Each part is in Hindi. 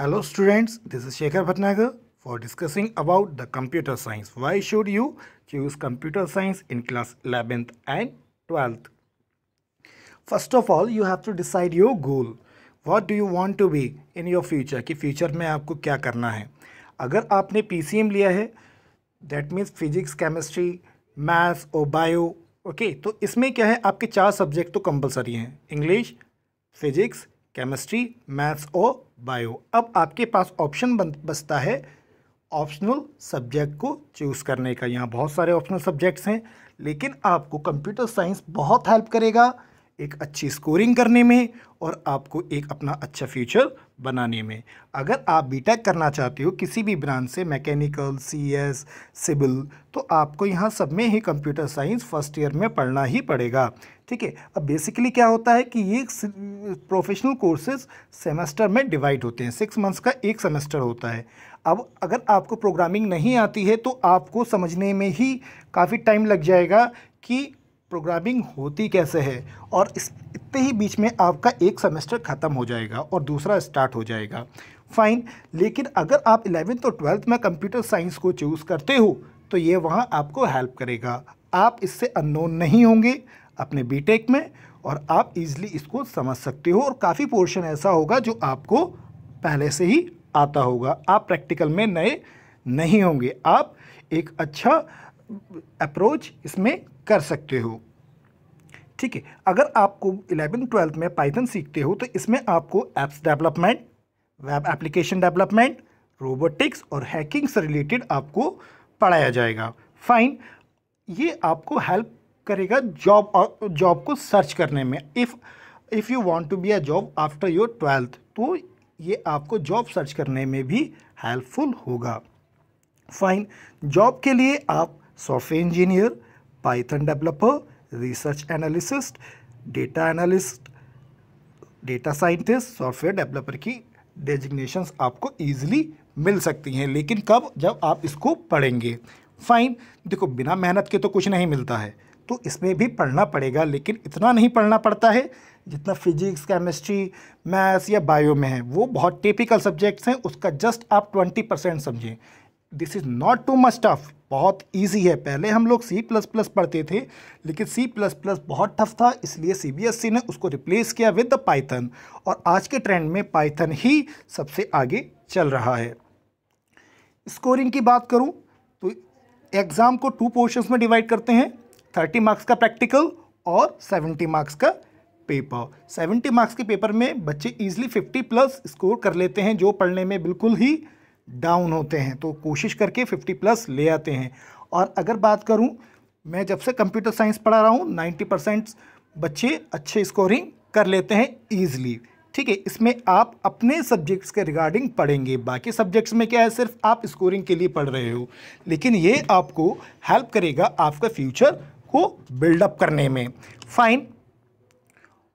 Hello students, this is Shekhar Bhatnagar for discussing about the computer science. Why should you choose computer science in class 11th and 12th? First of all, you have to decide your goal. What do you want to be in your future कि फ्यूचर में आपको क्या करना है अगर आपने पी लिया है that means physics chemistry maths और बायो ओके तो इसमें क्या है आपके चार सब्जेक्ट तो कंपलसरी हैं इंग्लिश फिजिक्स केमिस्ट्री मैथ्स और बायो अब आपके पास ऑप्शन बचता है ऑप्शनल सब्जेक्ट को चूज़ करने का। यहाँ बहुत सारे ऑप्शनल सब्जेक्ट्स हैं, लेकिन आपको कंप्यूटर साइंस बहुत हेल्प करेगा। एक अच्छी स्कोरिंग करने में और आपको एक अपना अच्छा फ्यूचर बनाने में। अगर आप बीटेक करना चाहते हो किसी भी ब्रांच से मैकेनिकल सीएस सिविल तो आपको यहाँ सब में ही कंप्यूटर साइंस फ़र्स्ट ईयर में पढ़ना ही पड़ेगा। ठीक है? अब बेसिकली क्या होता है कि ये प्रोफेशनल कोर्सेज सेमेस्टर में डिवाइड होते हैं। सिक्स मंथ्स का एक सेमेस्टर होता है। अब अगर आपको प्रोग्रामिंग नहीं आती है तो आपको समझने में ही काफ़ी टाइम लग जाएगा कि प्रोग्रामिंग होती कैसे है? और इस, इतने ही बीच में आपका एक सेमेस्टर ख़त्म हो जाएगा और दूसरा स्टार्ट हो जाएगा। फाइन लेकिन अगर आप इलेवेंथ और ट्वेल्थ में कंप्यूटर साइंस को चूज़ करते हो तो ये वहाँ आपको हेल्प करेगा। आप इससे अननोन नहीं होंगे अपने बीटेक में और आप इजीली इसको समझ सकते हो और काफ़ी पोर्शन ऐसा होगा जो आपको पहले से ही आता होगा। आप प्रैक्टिकल में नए नहीं होंगे। आप एक अच्छा अप्रोच इसमें कर सकते हो। ठीक है, अगर आपको इलेवन ट्वेल्थ में पाइथन सीखते हो तो इसमें आपको apps development web application development robotics और हैकिंग से रिलेटेड आपको पढ़ाया जाएगा। फाइन ये आपको हेल्प करेगा जॉब जॉब को सर्च करने में। If if you want to be a job after your twelfth तो ये आपको जॉब सर्च करने में भी हेल्पफुल होगा। फाइन जॉब के लिए आप software engineer Python developer research analyst data analyst data scientist software developer की डेजिग्नेशंस आपको इजीली मिल सकती हैं। लेकिन कब? जब आप इसको पढ़ेंगे। फाइन देखो, बिना मेहनत के तो कुछ नहीं मिलता है। तो इसमें भी पढ़ना पड़ेगा, लेकिन इतना नहीं पढ़ना पड़ता है जितना फिजिक्स केमिस्ट्री मैथ्स या बायो में है। वो बहुत टिपिकल सब्जेक्ट्स हैं, उसका जस्ट आप ट्वेंटी परसेंट समझें। This is not too much tough बहुत इजी है। पहले हम लोग सी प्लस प्लस पढ़ते थे, लेकिन सी प्लस प्लस बहुत टफ था, इसलिए सी सी ने उसको रिप्लेस किया विद द पाइथन और आज के ट्रेंड में पाइथन ही सबसे आगे चल रहा है। स्कोरिंग की बात करूँ तो एग्ज़ाम को टू पोर्शंस में डिवाइड करते हैं। थर्टी मार्क्स का प्रैक्टिकल और सेवेंटी मार्क्स का पेपर सेवेंटी मार्क्स के पेपर में बच्चे इजीली फिफ्टी प्लस स्कोर कर लेते हैं, जो पढ़ने में बिल्कुल ही डाउन होते हैं तो कोशिश करके फिफ्टी प्लस ले आते हैं। और अगर बात करूँ, मैं जब से कंप्यूटर साइंस पढ़ा रहा हूँ नाइन्टी परसेंट बच्चे अच्छे स्कोरिंग कर लेते हैं ईज़िली ठीक है, इसमें आप अपने सब्जेक्ट्स के रिगार्डिंग पढ़ेंगे, बाकी सब्जेक्ट्स में क्या है, सिर्फ़ आप स्कोरिंग के लिए पढ़ रहे हो। लेकिन ये आपको हेल्प करेगा आपका फ्यूचर को बिल्डअप करने में। फाइन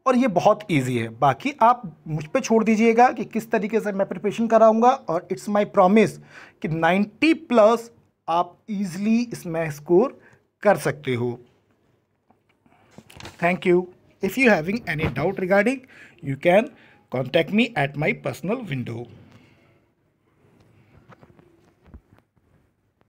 और ये बहुत इजी है। बाकी आप मुझ पे छोड़ दीजिएगा कि किस तरीके से मैं प्रिपरेशन कराऊँगा और इट्स माय प्रॉमिस कि 90 प्लस आप इजीली इसमें स्कोर कर सकते हो। Thank you if you having any doubt regarding you can contact me at my personal window